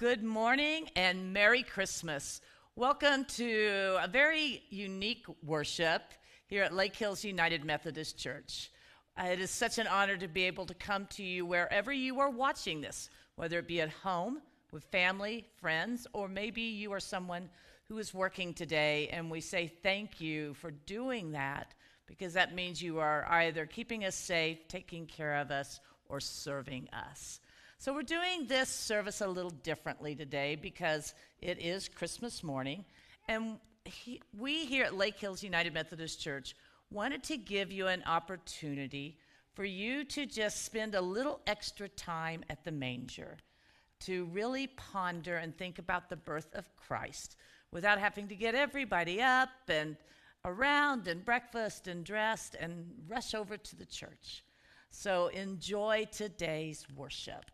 Good morning and Merry Christmas. Welcome to a very unique worship here at Lakehills United Methodist Church. Uh, it is such an honor to be able to come to you wherever you are watching this, whether it be at home, with family, friends, or maybe you are someone who is working today, and we say thank you for doing that because that means you are either keeping us safe, taking care of us, or serving us. So we're doing this service a little differently today because it is Christmas morning, and he, we here at Lakehills United Methodist Church wanted to give you an opportunity for you to just spend a little extra time at the manger to really ponder and think about the birth of Christ without having to get everybody up and around and breakfast and dressed and rush over to the church. So enjoy today's worship.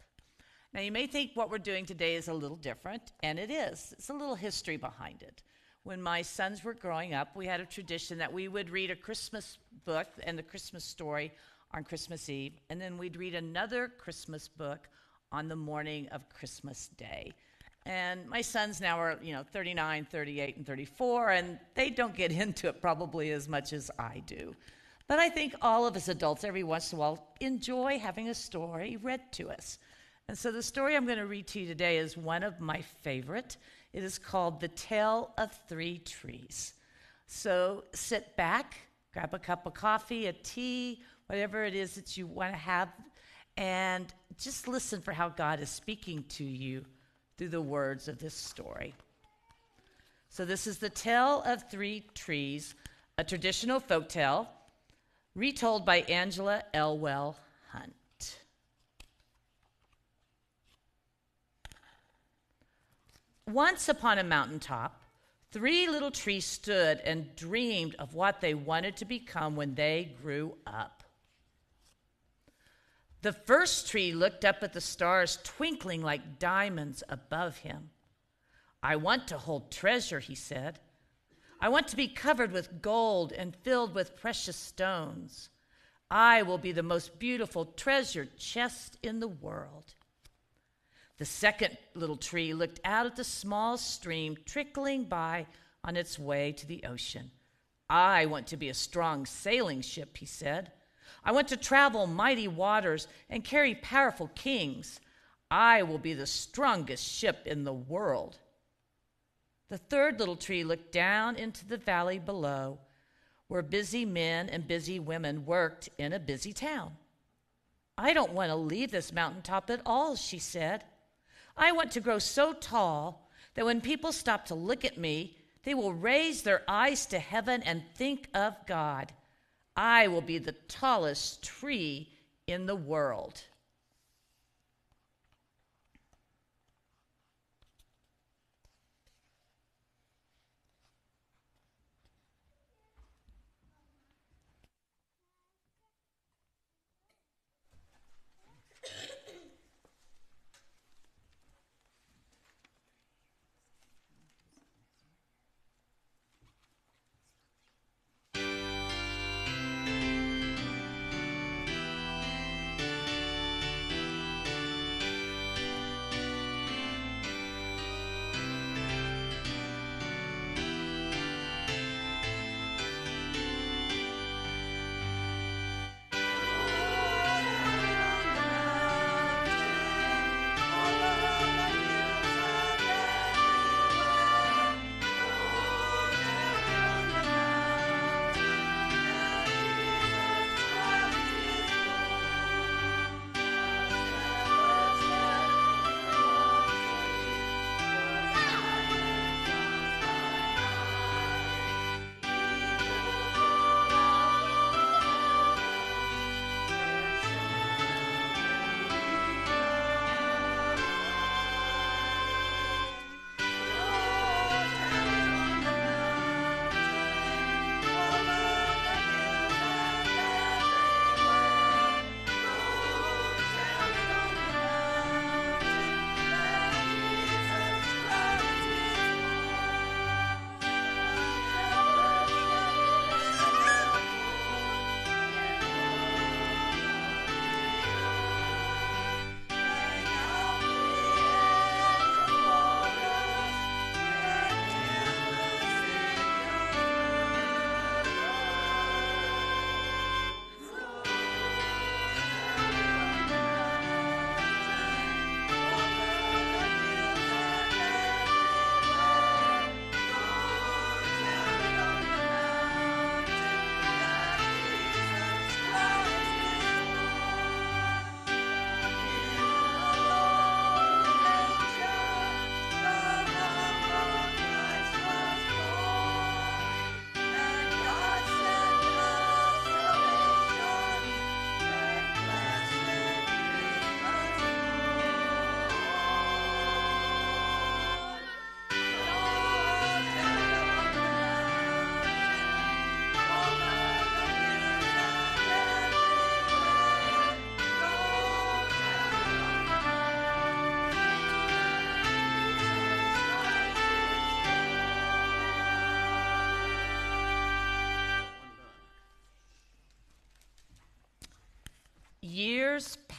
Now, you may think what we're doing today is a little different, and it is. It's a little history behind it. When my sons were growing up, we had a tradition that we would read a Christmas book and the Christmas story on Christmas Eve, and then we'd read another Christmas book on the morning of Christmas Day. And my sons now are, you know, 39, 38, and 34, and they don't get into it probably as much as I do. But I think all of us adults, every once in a while, enjoy having a story read to us. And so the story I'm going to read to you today is one of my favorite. It is called The Tale of Three Trees. So sit back, grab a cup of coffee, a tea, whatever it is that you want to have, and just listen for how God is speaking to you through the words of this story. So, this is the tale of three trees, a traditional folk tale retold by Angela Elwell Hunt. Once upon a mountaintop, three little trees stood and dreamed of what they wanted to become when they grew up. The first tree looked up at the stars twinkling like diamonds above him. I want to hold treasure, he said. I want to be covered with gold and filled with precious stones. I will be the most beautiful treasure chest in the world. The second little tree looked out at the small stream trickling by on its way to the ocean. I want to be a strong sailing ship, he said. I want to travel mighty waters and carry powerful kings. I will be the strongest ship in the world. The third little tree looked down into the valley below, where busy men and busy women worked in a busy town. I don't want to leave this mountaintop at all, she said. I want to grow so tall that when people stop to look at me, they will raise their eyes to heaven and think of God. I will be the tallest tree in the world.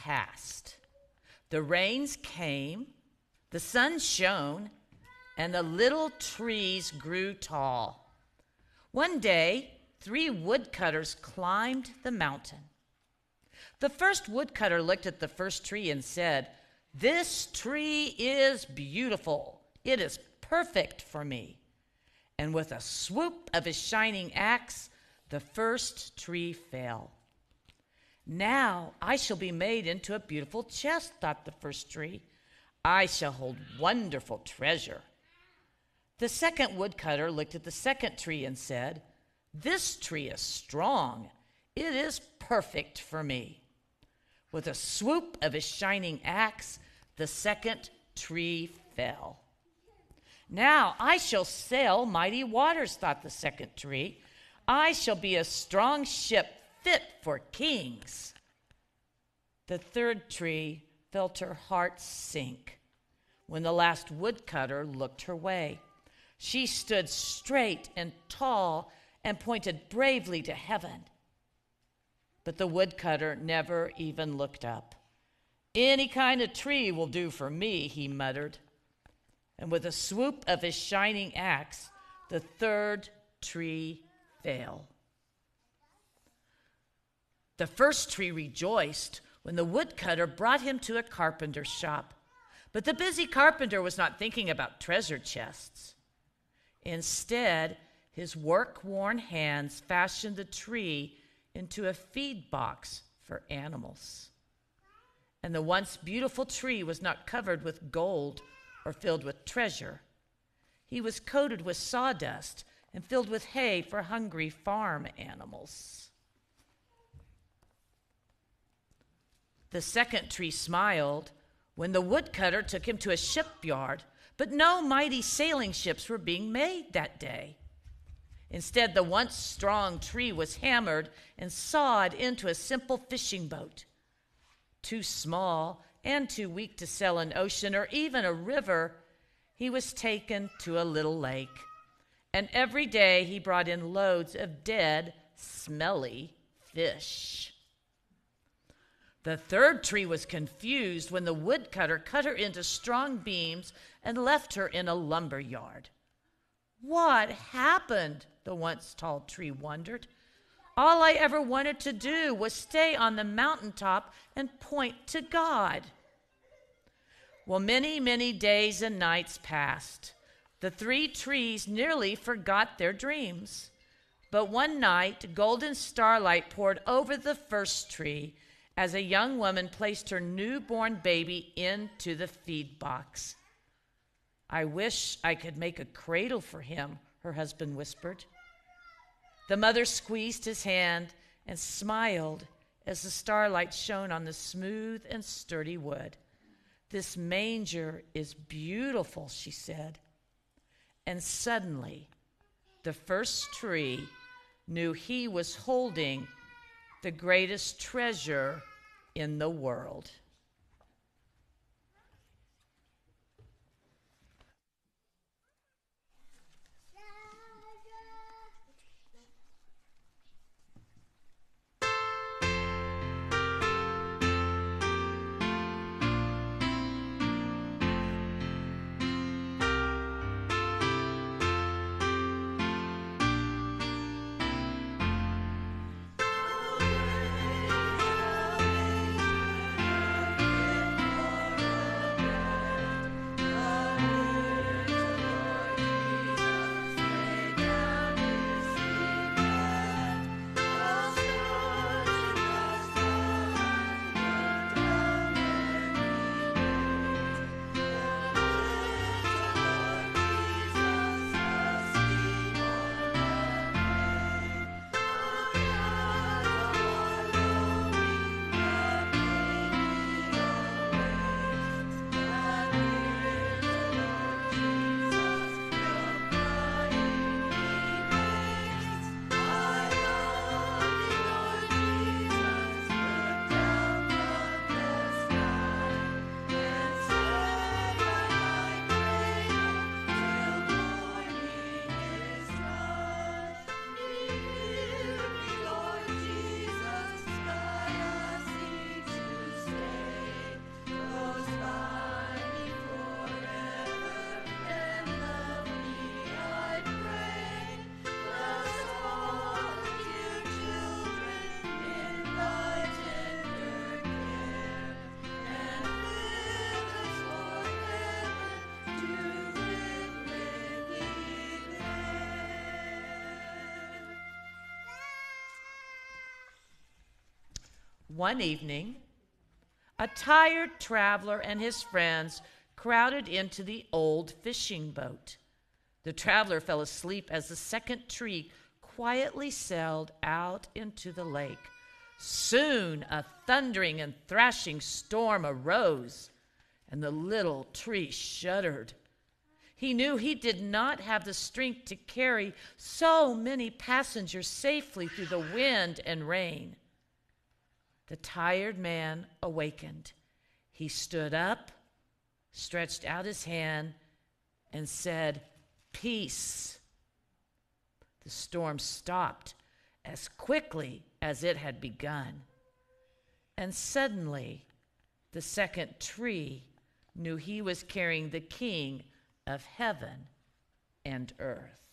Passed. The rains came, the sun shone, and the little trees grew tall. One day, three woodcutters climbed the mountain. The first woodcutter looked at the first tree and said, This tree is beautiful. It is perfect for me. And with a swoop of his shining axe, the first tree fell. Now I shall be made into a beautiful chest, thought the first tree. I shall hold wonderful treasure. The second woodcutter looked at the second tree and said, This tree is strong. It is perfect for me. With a swoop of his shining axe, the second tree fell. Now I shall sail mighty waters, thought the second tree. I shall be a strong ship fit for kings. The third tree felt her heart sink when the last woodcutter looked her way. She stood straight and tall and pointed bravely to heaven. But the woodcutter never even looked up. Any kind of tree will do for me, he muttered. And with a swoop of his shining axe, the third tree fell. The first tree rejoiced when the woodcutter brought him to a carpenter's shop. But the busy carpenter was not thinking about treasure chests. Instead, his work worn hands fashioned the tree into a feed box for animals. And the once beautiful tree was not covered with gold or filled with treasure. He was coated with sawdust and filled with hay for hungry farm animals. The second tree smiled when the woodcutter took him to a shipyard, but no mighty sailing ships were being made that day. Instead, the once strong tree was hammered and sawed into a simple fishing boat. Too small and too weak to sail an ocean or even a river, he was taken to a little lake. And every day he brought in loads of dead, smelly fish. The third tree was confused when the woodcutter cut her into strong beams and left her in a lumber yard. What happened? The once tall tree wondered. All I ever wanted to do was stay on the mountaintop and point to God. Well, many, many days and nights passed. The three trees nearly forgot their dreams. But one night, golden starlight poured over the first tree as a young woman placed her newborn baby into the feed box. I wish I could make a cradle for him, her husband whispered. The mother squeezed his hand and smiled as the starlight shone on the smooth and sturdy wood. This manger is beautiful, she said. And suddenly, the first tree knew he was holding the greatest treasure in the world. One evening, a tired traveler and his friends crowded into the old fishing boat. The traveler fell asleep as the second tree quietly sailed out into the lake. Soon a thundering and thrashing storm arose, and the little tree shuddered. He knew he did not have the strength to carry so many passengers safely through the wind and rain. The tired man awakened. He stood up, stretched out his hand, and said, Peace. The storm stopped as quickly as it had begun. And suddenly, the second tree knew he was carrying the king of heaven and earth.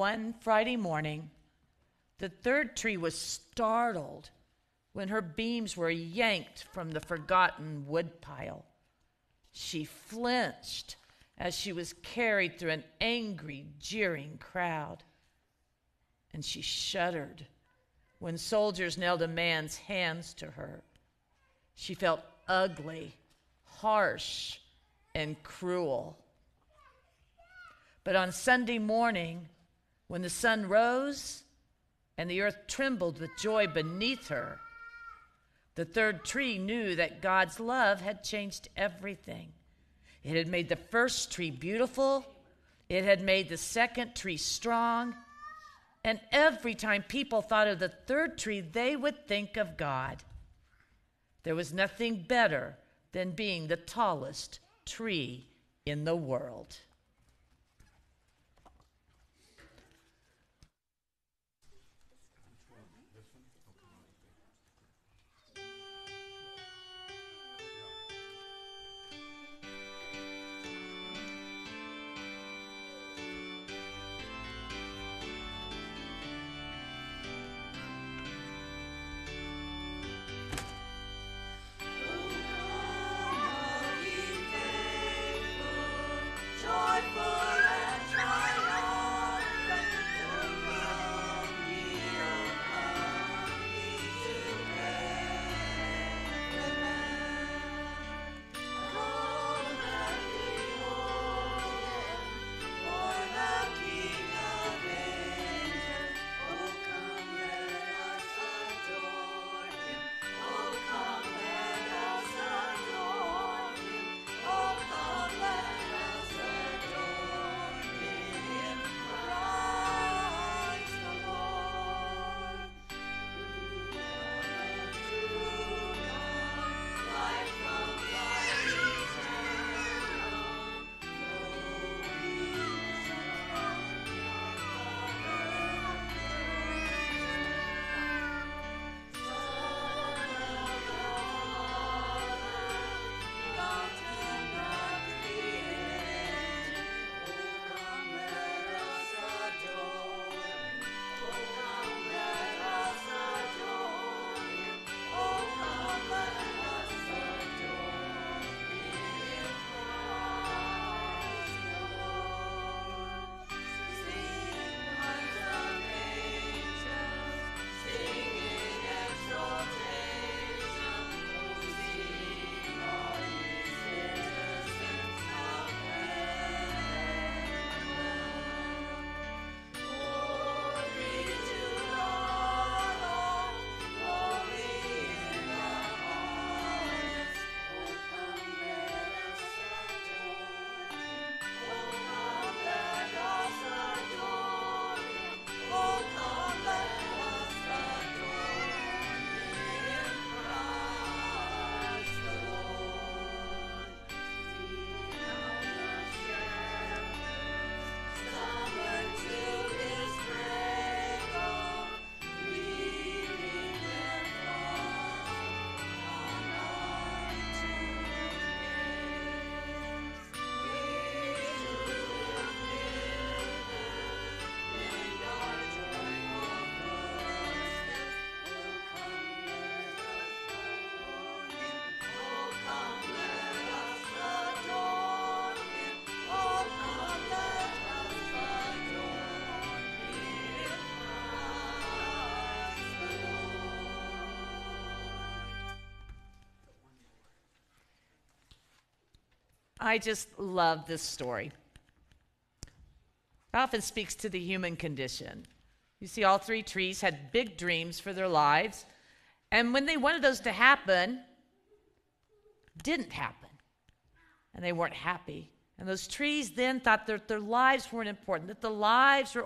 One Friday morning, the third tree was startled when her beams were yanked from the forgotten woodpile. She flinched as she was carried through an angry, jeering crowd. And she shuddered when soldiers nailed a man's hands to her. She felt ugly, harsh, and cruel. But on Sunday morning, when the sun rose and the earth trembled with joy beneath her, the third tree knew that God's love had changed everything. It had made the first tree beautiful, it had made the second tree strong, and every time people thought of the third tree, they would think of God. There was nothing better than being the tallest tree in the world. I just love this story. It often speaks to the human condition. You see, all three trees had big dreams for their lives, and when they wanted those to happen, didn't happen. And they weren't happy. And those trees then thought that their lives weren't important, that the lives were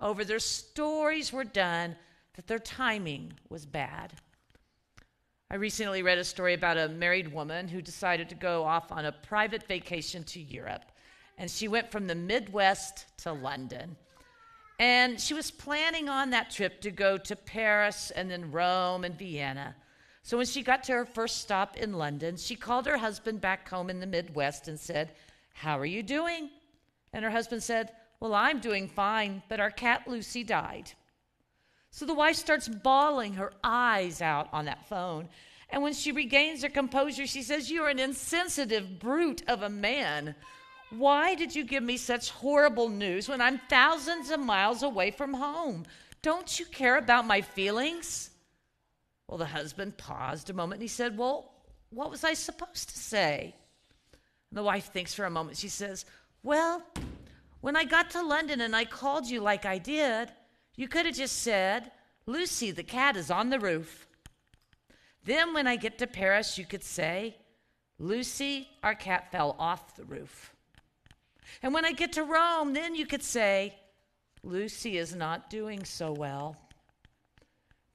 over, their stories were done, that their timing was bad. I recently read a story about a married woman who decided to go off on a private vacation to Europe. And she went from the Midwest to London. And she was planning on that trip to go to Paris and then Rome and Vienna. So when she got to her first stop in London, she called her husband back home in the Midwest and said, How are you doing? And her husband said, Well, I'm doing fine, but our cat Lucy died. So the wife starts bawling her eyes out on that phone. And when she regains her composure, she says, You're an insensitive brute of a man. Why did you give me such horrible news when I'm thousands of miles away from home? Don't you care about my feelings? Well, the husband paused a moment and he said, Well, what was I supposed to say? And the wife thinks for a moment. She says, Well, when I got to London and I called you like I did, you could have just said, Lucy, the cat is on the roof. Then when I get to Paris, you could say, Lucy, our cat fell off the roof. And when I get to Rome, then you could say, Lucy is not doing so well.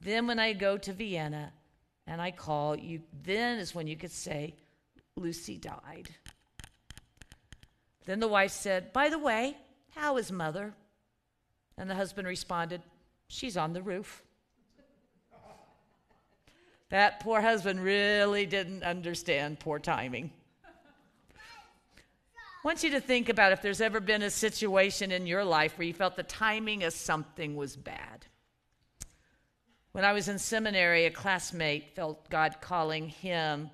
Then when I go to Vienna and I call you, then is when you could say, Lucy died. Then the wife said, By the way, how is mother? And the husband responded, She's on the roof. That poor husband really didn't understand poor timing. I want you to think about if there's ever been a situation in your life where you felt the timing of something was bad. When I was in seminary, a classmate felt God calling him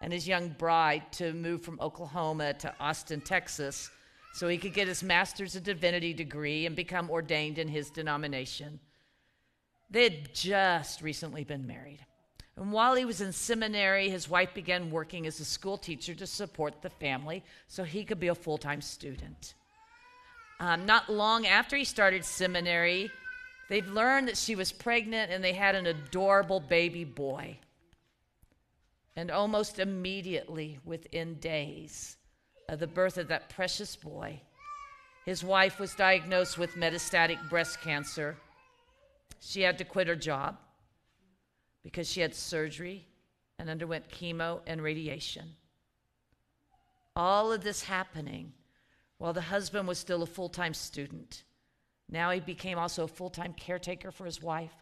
and his young bride to move from Oklahoma to Austin, Texas, so he could get his master's of divinity degree and become ordained in his denomination. They had just recently been married. And while he was in seminary, his wife began working as a school teacher to support the family so he could be a full time student. Um, not long after he started seminary, they've learned that she was pregnant and they had an adorable baby boy. And almost immediately, within days of the birth of that precious boy, his wife was diagnosed with metastatic breast cancer. She had to quit her job because she had surgery and underwent chemo and radiation. All of this happening while the husband was still a full time student. Now he became also a full time caretaker for his wife,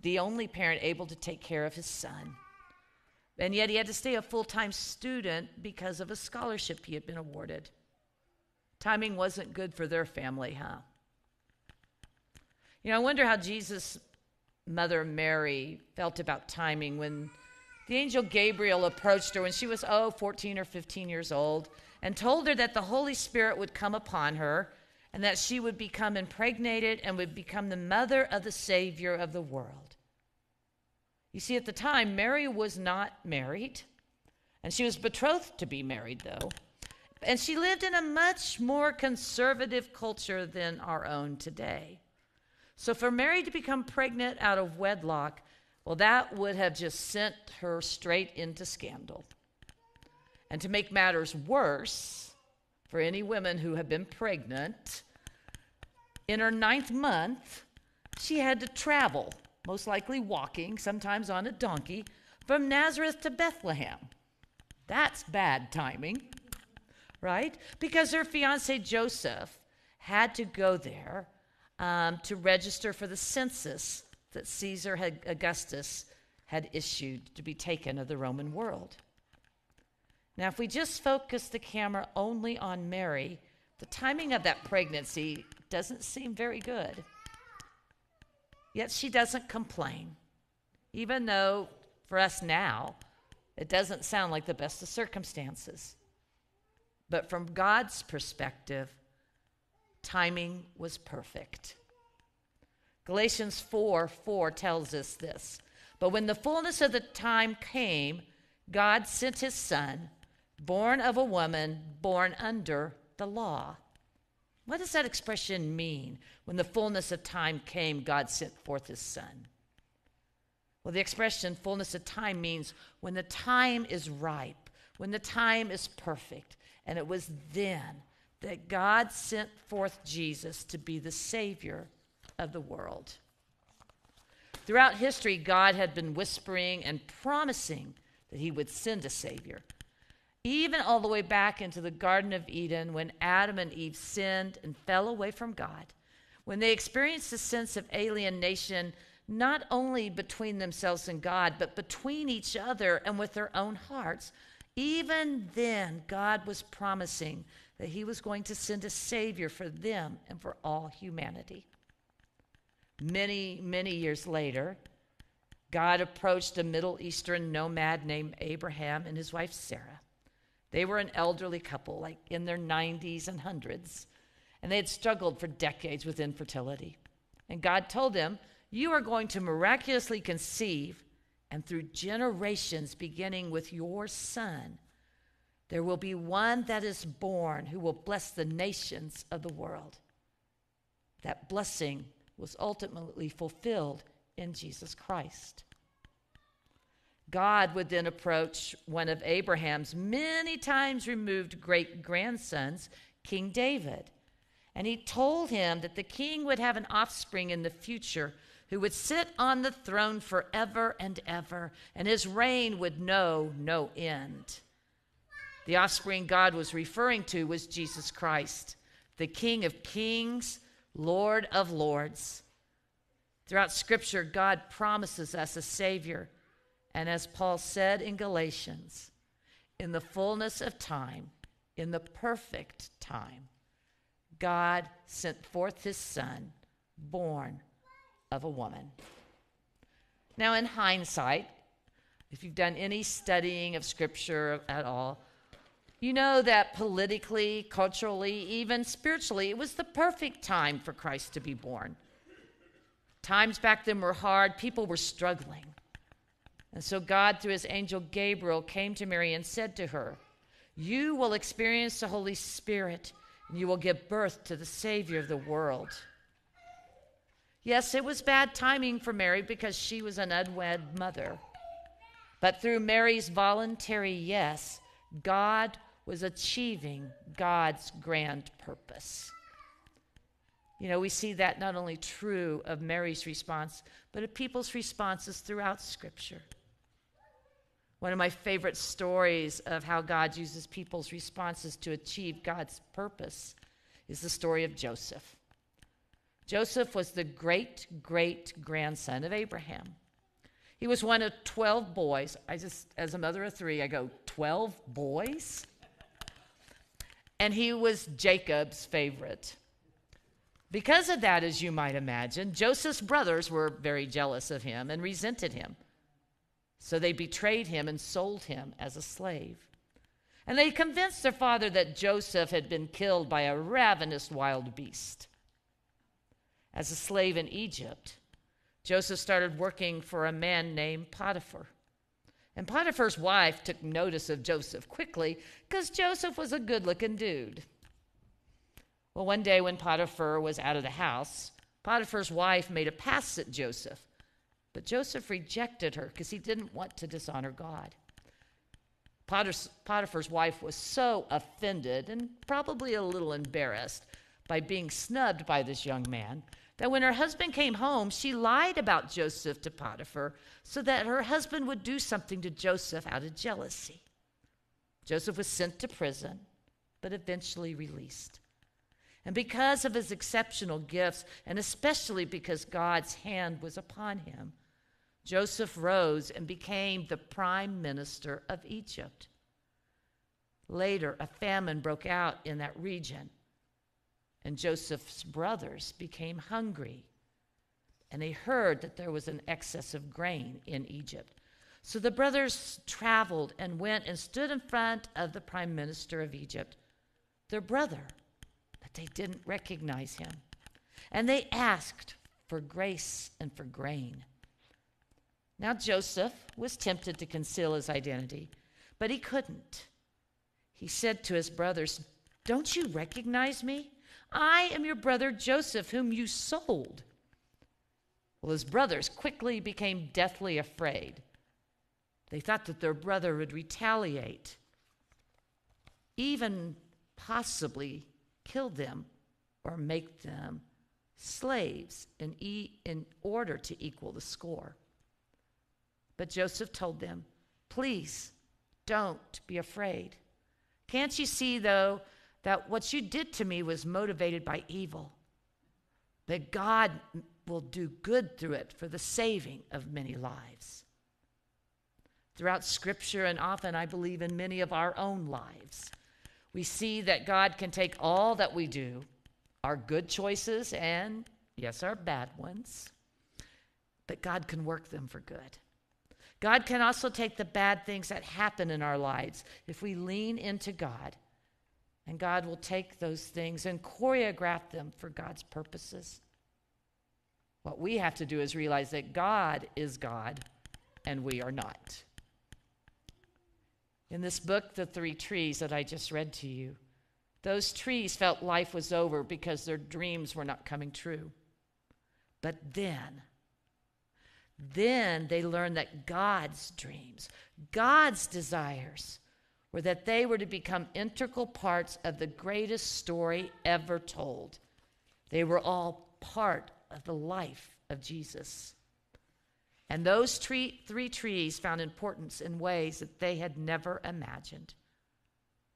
the only parent able to take care of his son. And yet he had to stay a full time student because of a scholarship he had been awarded. Timing wasn't good for their family, huh? You know, I wonder how Jesus Mother Mary felt about timing when the angel Gabriel approached her when she was, oh, 14 or 15 years old, and told her that the Holy Spirit would come upon her and that she would become impregnated and would become the mother of the Savior of the world. You see, at the time, Mary was not married, and she was betrothed to be married, though. And she lived in a much more conservative culture than our own today. So for Mary to become pregnant out of wedlock, well, that would have just sent her straight into scandal. And to make matters worse, for any women who have been pregnant, in her ninth month, she had to travel, most likely walking, sometimes on a donkey, from Nazareth to Bethlehem. That's bad timing, right? Because her fiance Joseph had to go there um, to register for the census that Caesar had, Augustus had issued to be taken of the Roman world. Now, if we just focus the camera only on Mary, the timing of that pregnancy doesn't seem very good. Yet she doesn't complain, even though for us now, it doesn't sound like the best of circumstances. But from God's perspective, timing was perfect. Galatians 4 4 tells us this. But when the fullness of the time came, God sent his son, born of a woman, born under the law. What does that expression mean? When the fullness of time came, God sent forth his son. Well, the expression fullness of time means when the time is ripe, when the time is perfect. And it was then that God sent forth Jesus to be the Savior of the world. Throughout history, God had been whispering and promising that he would send a Savior. Even all the way back into the Garden of Eden, when Adam and Eve sinned and fell away from God, when they experienced a sense of alienation, not only between themselves and God, but between each other and with their own hearts, even then, God was promising that He was going to send a Savior for them and for all humanity. Many, many years later, God approached a Middle Eastern nomad named Abraham and his wife Sarah. They were an elderly couple, like in their 90s and hundreds, and they had struggled for decades with infertility. And God told them, You are going to miraculously conceive, and through generations, beginning with your son, there will be one that is born who will bless the nations of the world. That blessing was ultimately fulfilled in Jesus Christ. God would then approach one of Abraham's many times removed great grandsons, King David. And he told him that the king would have an offspring in the future who would sit on the throne forever and ever, and his reign would know no end. The offspring God was referring to was Jesus Christ, the King of kings, Lord of lords. Throughout Scripture, God promises us a Savior. And as Paul said in Galatians, in the fullness of time, in the perfect time, God sent forth his Son, born of a woman. Now, in hindsight, if you've done any studying of Scripture at all, you know that politically, culturally, even spiritually, it was the perfect time for Christ to be born. Times back then were hard, people were struggling. And so God, through his angel Gabriel, came to Mary and said to her, You will experience the Holy Spirit, and you will give birth to the Savior of the world. Yes, it was bad timing for Mary because she was an unwed mother. But through Mary's voluntary yes, God was achieving God's grand purpose. You know, we see that not only true of Mary's response, but of people's responses throughout Scripture. One of my favorite stories of how God uses people's responses to achieve God's purpose is the story of Joseph. Joseph was the great great grandson of Abraham. He was one of 12 boys. I just, as a mother of three, I go, 12 boys? and he was Jacob's favorite. Because of that, as you might imagine, Joseph's brothers were very jealous of him and resented him. So they betrayed him and sold him as a slave. And they convinced their father that Joseph had been killed by a ravenous wild beast. As a slave in Egypt, Joseph started working for a man named Potiphar. And Potiphar's wife took notice of Joseph quickly because Joseph was a good looking dude. Well, one day when Potiphar was out of the house, Potiphar's wife made a pass at Joseph, but Joseph rejected her because he didn't want to dishonor God. Potiphar's wife was so offended and probably a little embarrassed by being snubbed by this young man that when her husband came home, she lied about Joseph to Potiphar so that her husband would do something to Joseph out of jealousy. Joseph was sent to prison, but eventually released. And because of his exceptional gifts, and especially because God's hand was upon him, Joseph rose and became the prime minister of Egypt. Later, a famine broke out in that region, and Joseph's brothers became hungry. And they heard that there was an excess of grain in Egypt. So the brothers traveled and went and stood in front of the prime minister of Egypt, their brother, but they didn't recognize him. And they asked for grace and for grain. Now Joseph was tempted to conceal his identity, but he couldn't. he said to his brothers, Don't you recognize me? I am your brother Joseph, whom you sold. Well, his brothers quickly became deathly afraid. They thought that their brother would retaliate, even possibly kill them or make them slaves in, e- in order to equal the score. But Joseph told them, Please don't be afraid. Can't you see, though, that what you did to me was motivated by evil? That God will do good through it for the saving of many lives. Throughout Scripture, and often I believe in many of our own lives, we see that God can take all that we do, our good choices and, yes, our bad ones, but God can work them for good. God can also take the bad things that happen in our lives if we lean into God. And God will take those things and choreograph them for God's purposes. What we have to do is realize that God is God and we are not. In this book, The Three Trees that I just read to you, those trees felt life was over because their dreams were not coming true. But then, then they learned that God's dreams, God's desires, were that they were to become integral parts of the greatest story ever told. They were all part of the life of Jesus. And those tree, three trees found importance in ways that they had never imagined.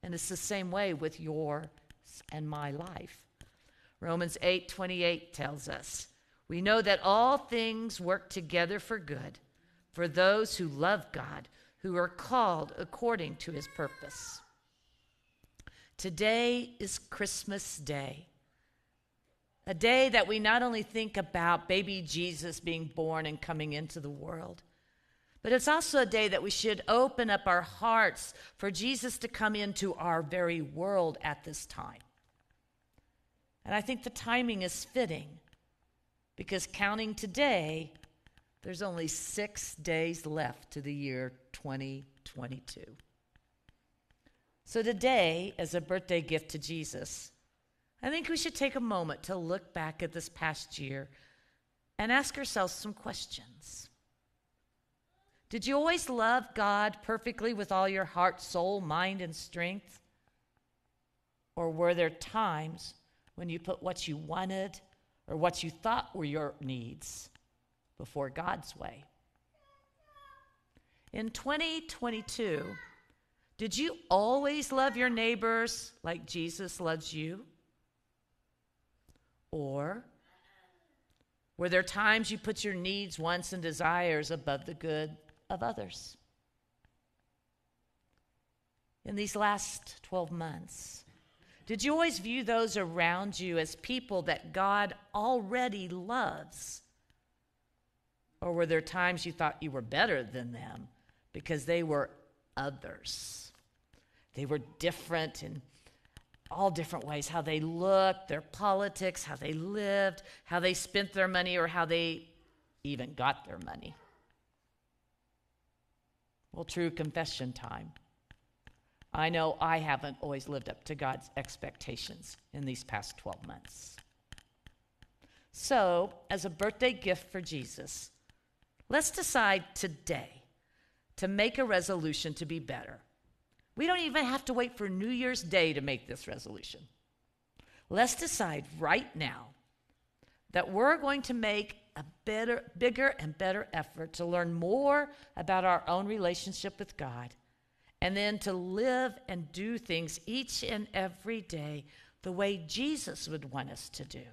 And it's the same way with your and my life. Romans 8 28 tells us we know that all things work together for good for those who love God, who are called according to his purpose. Today is Christmas Day, a day that we not only think about baby Jesus being born and coming into the world, but it's also a day that we should open up our hearts for Jesus to come into our very world at this time. And I think the timing is fitting because counting today, there's only six days left to the year 2022. So, today, as a birthday gift to Jesus, I think we should take a moment to look back at this past year and ask ourselves some questions. Did you always love God perfectly with all your heart, soul, mind, and strength? Or were there times when you put what you wanted or what you thought were your needs before God's way. In 2022, did you always love your neighbors like Jesus loves you? Or were there times you put your needs, wants, and desires above the good of others? In these last 12 months, did you always view those around you as people that God already loves? Or were there times you thought you were better than them because they were others? They were different in all different ways how they looked, their politics, how they lived, how they spent their money, or how they even got their money. Well, true confession time. I know I haven't always lived up to God's expectations in these past 12 months. So, as a birthday gift for Jesus, let's decide today to make a resolution to be better. We don't even have to wait for New Year's Day to make this resolution. Let's decide right now that we're going to make a better, bigger and better effort to learn more about our own relationship with God and then to live and do things each and every day the way Jesus would want us to do.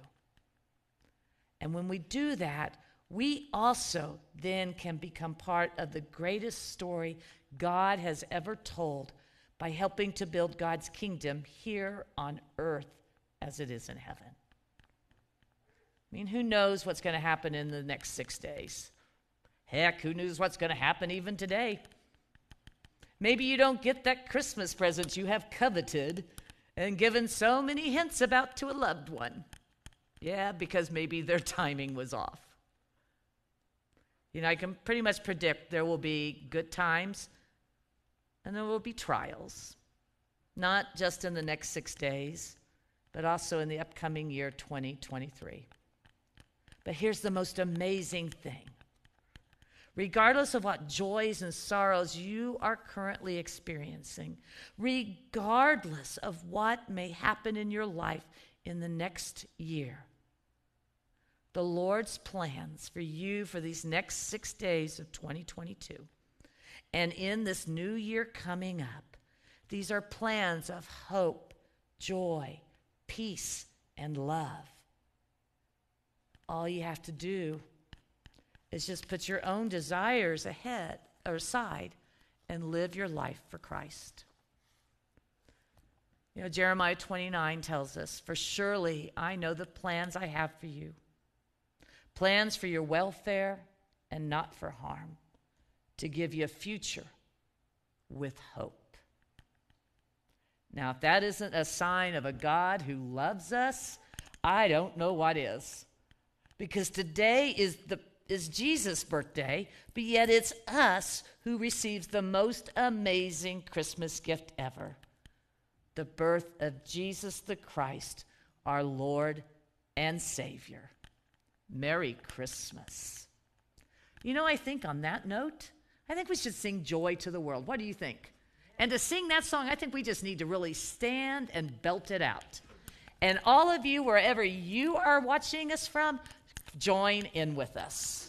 And when we do that, we also then can become part of the greatest story God has ever told by helping to build God's kingdom here on earth as it is in heaven. I mean, who knows what's going to happen in the next six days? Heck, who knows what's going to happen even today? Maybe you don't get that Christmas present you have coveted and given so many hints about to a loved one. Yeah, because maybe their timing was off. You know, I can pretty much predict there will be good times and there will be trials. not just in the next six days, but also in the upcoming year 2023. But here's the most amazing thing regardless of what joys and sorrows you are currently experiencing, regardless of what may happen in your life in the next year, the Lord's plans for you for these next six days of 2022 and in this new year coming up, these are plans of hope, joy, peace, and love. All you have to do is just put your own desires ahead or aside and live your life for Christ. You know, Jeremiah 29 tells us, For surely I know the plans I have for you plans for your welfare and not for harm, to give you a future with hope. Now, if that isn't a sign of a God who loves us, I don't know what is. Because today is the is Jesus' birthday, but yet it's us who receives the most amazing Christmas gift ever the birth of Jesus the Christ, our Lord and Savior. Merry Christmas. You know, I think on that note, I think we should sing Joy to the World. What do you think? And to sing that song, I think we just need to really stand and belt it out. And all of you, wherever you are watching us from, join in with us.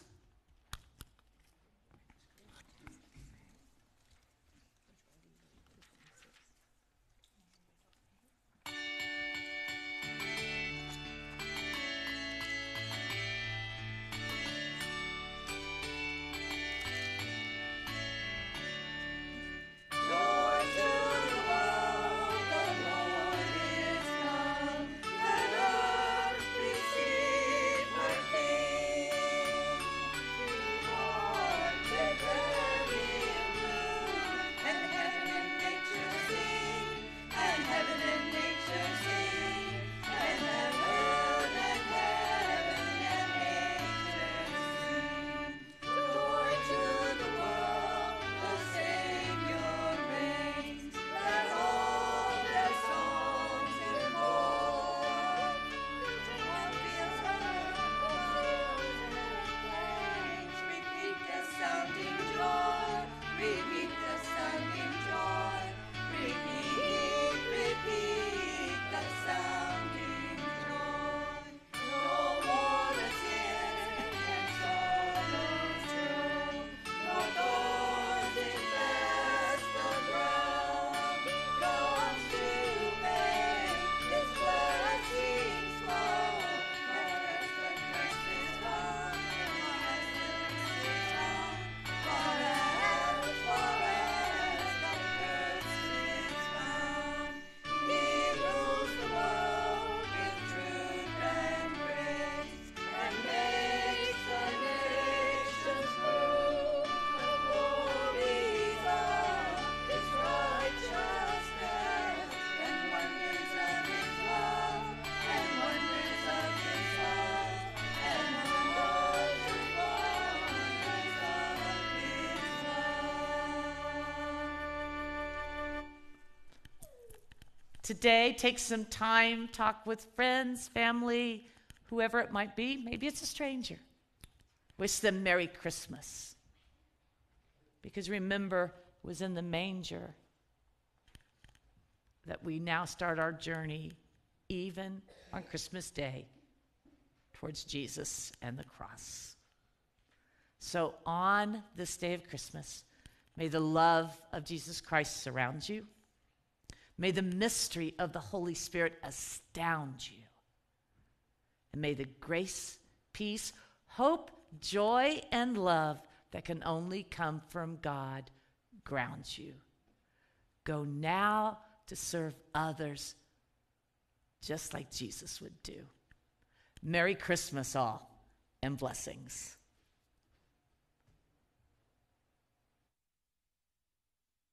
Today, take some time, talk with friends, family, whoever it might be. Maybe it's a stranger. Wish them Merry Christmas. Because remember, it was in the manger that we now start our journey, even on Christmas Day, towards Jesus and the cross. So, on this day of Christmas, may the love of Jesus Christ surround you. May the mystery of the Holy Spirit astound you. And may the grace, peace, hope, joy, and love that can only come from God ground you. Go now to serve others just like Jesus would do. Merry Christmas, all, and blessings.